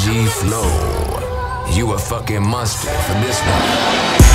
G Flow. You a fucking monster for this one.